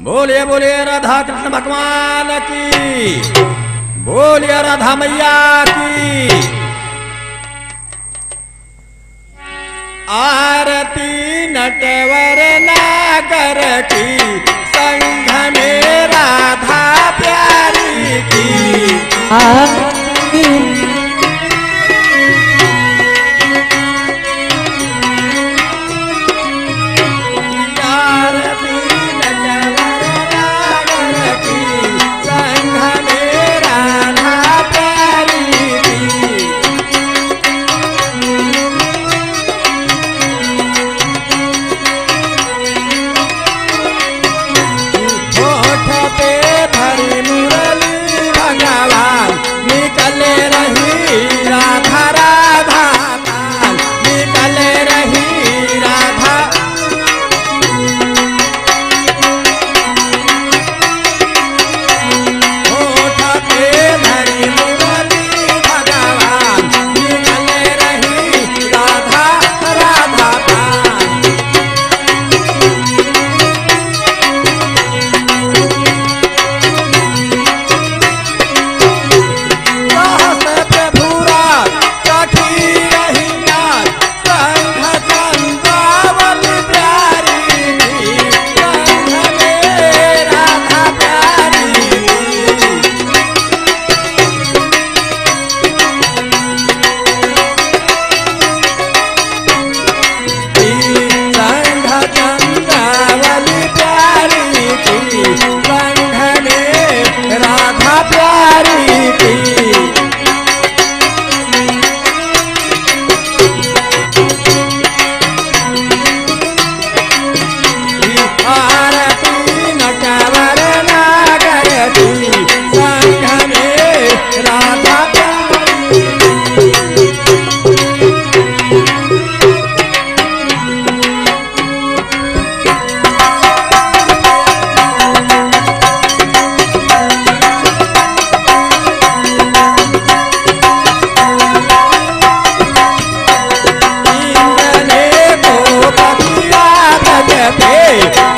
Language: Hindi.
बोलिए बोलिए राधा कृष्ण भगवान की। बोलिए राधा मैया की। आरती नटवर नागर की, संघ में राधा प्यारी की। आरती Hey!